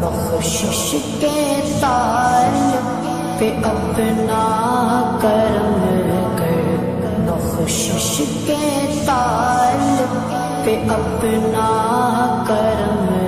بخشش کے تار پہ اپنا کرم کر بخشش کے تار پہ اپنا کرم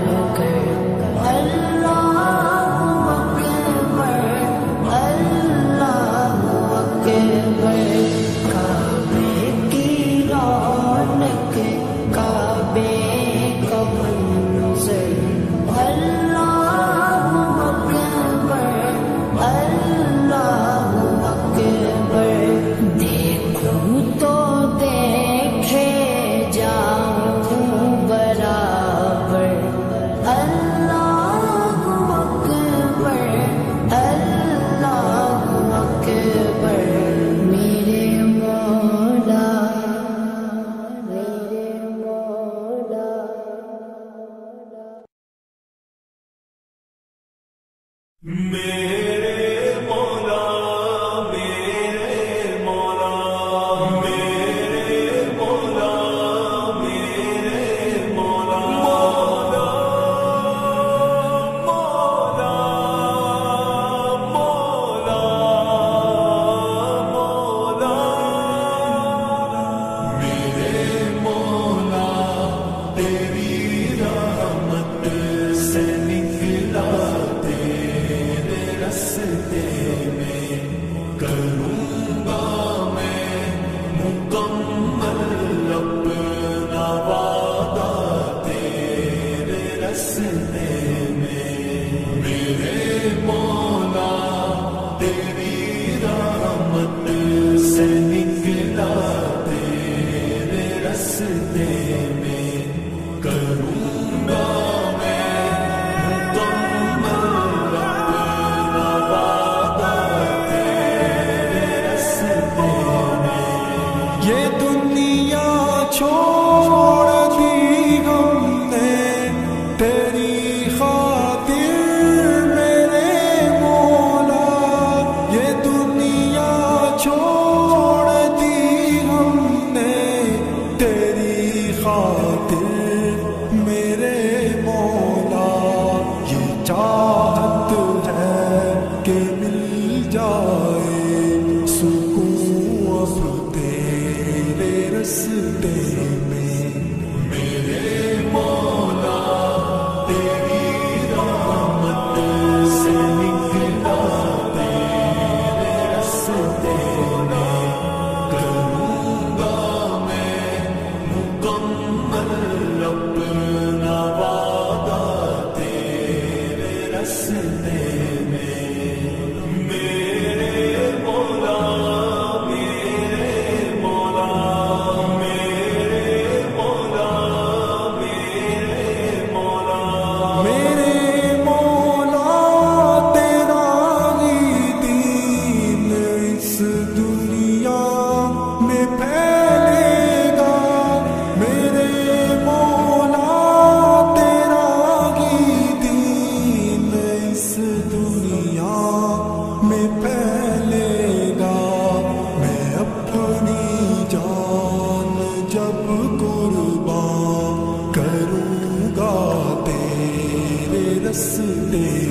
yesterday.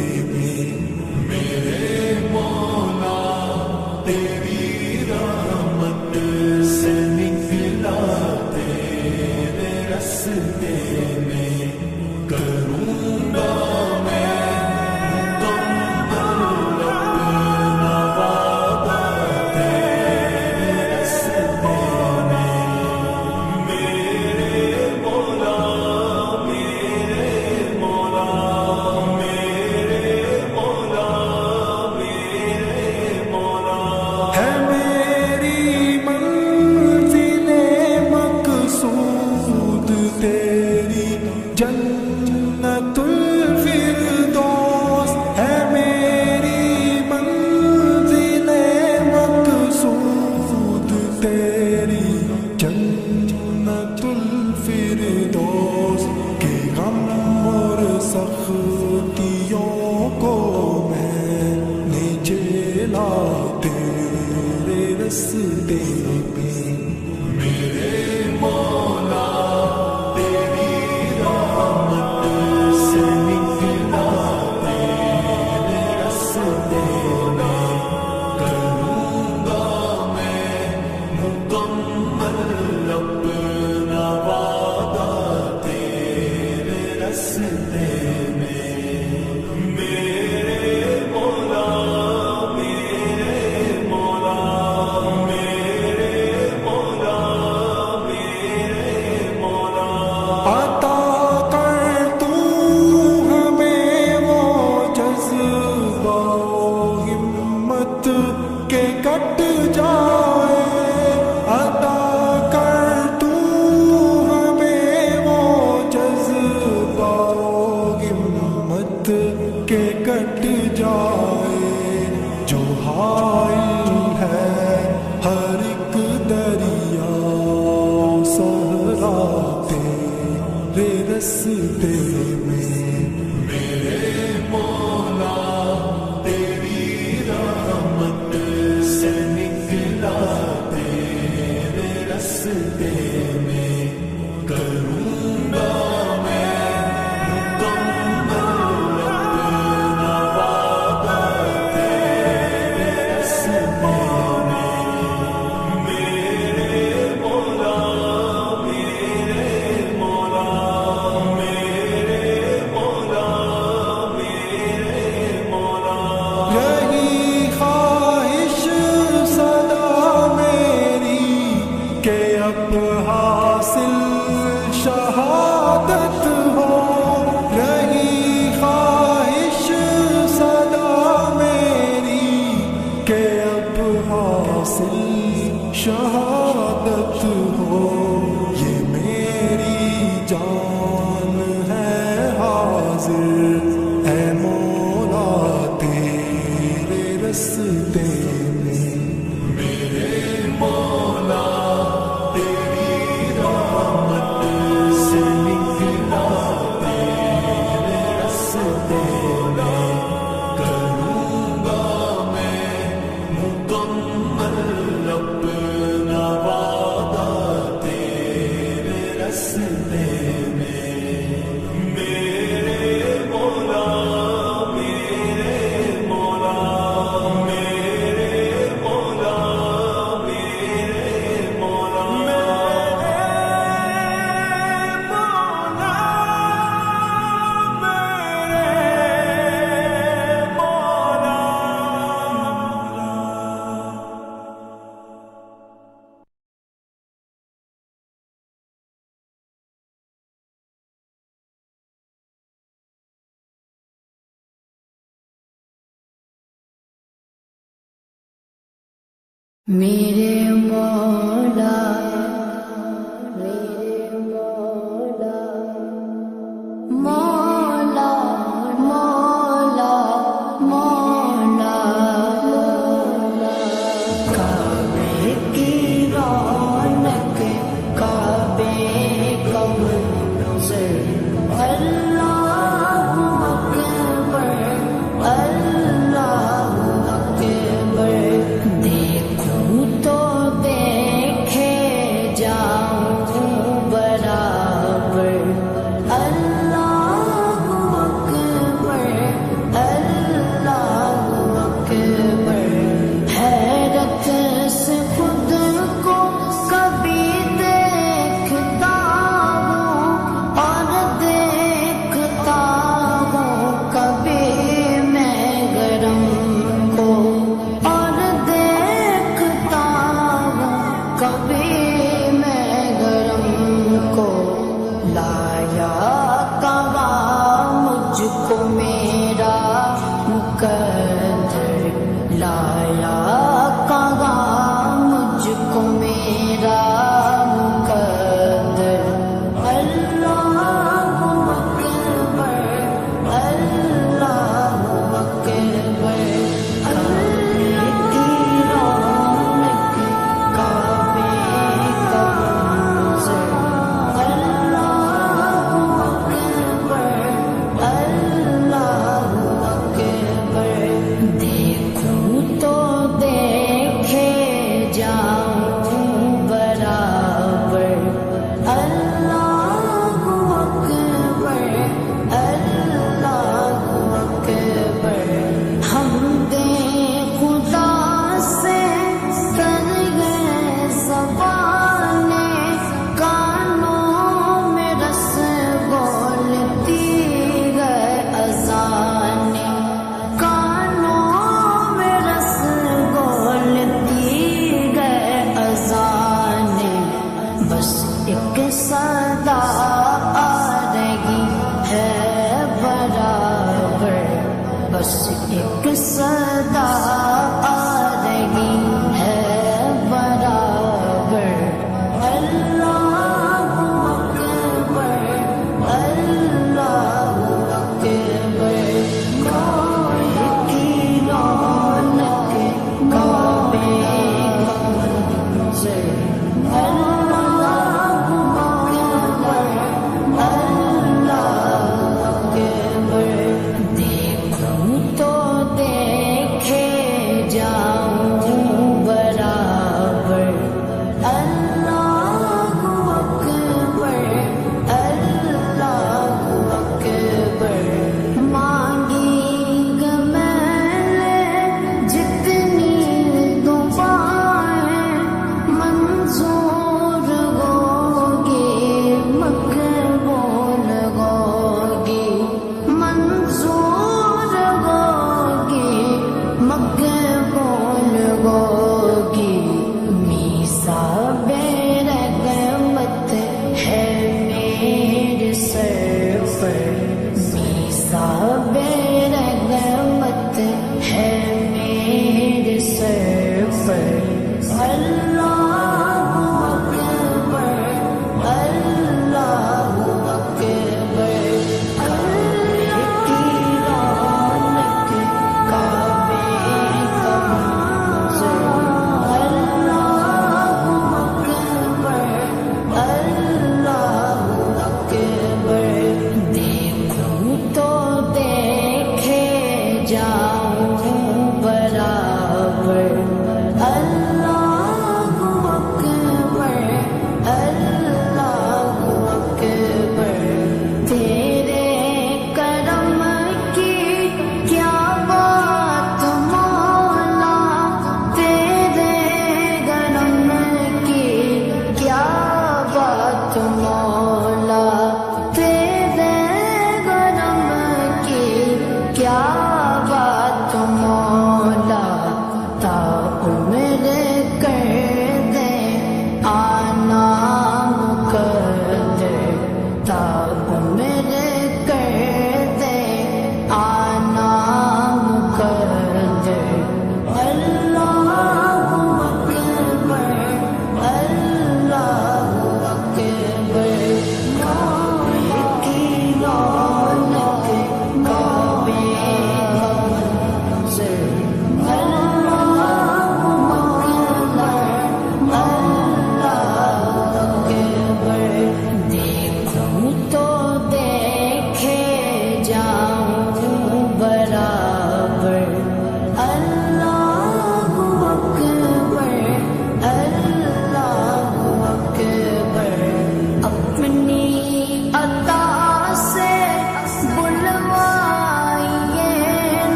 میرے مولا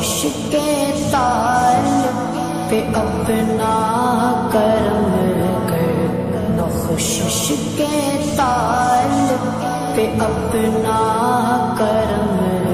عرش کے سال پہ اپنا کرم کر بخشش کے سال پہ اپنا کرم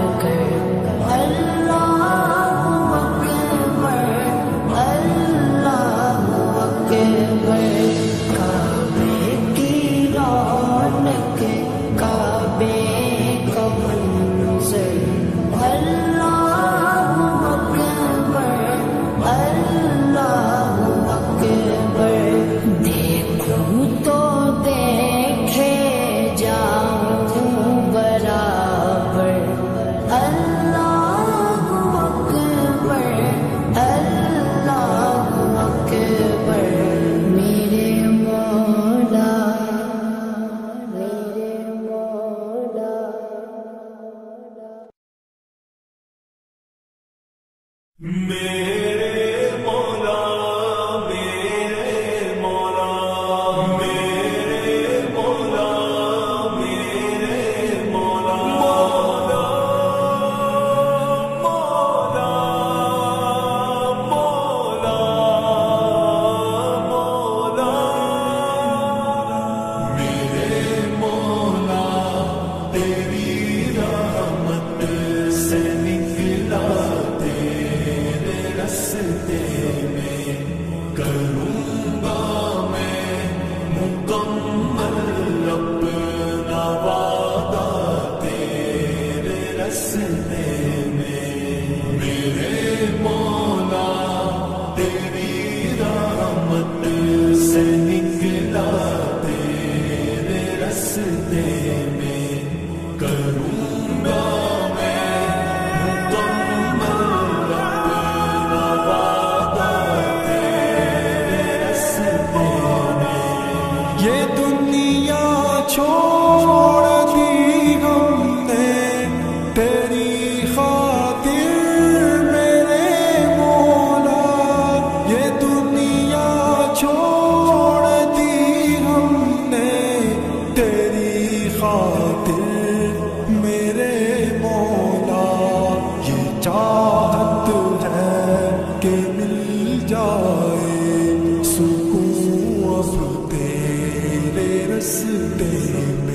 是悲。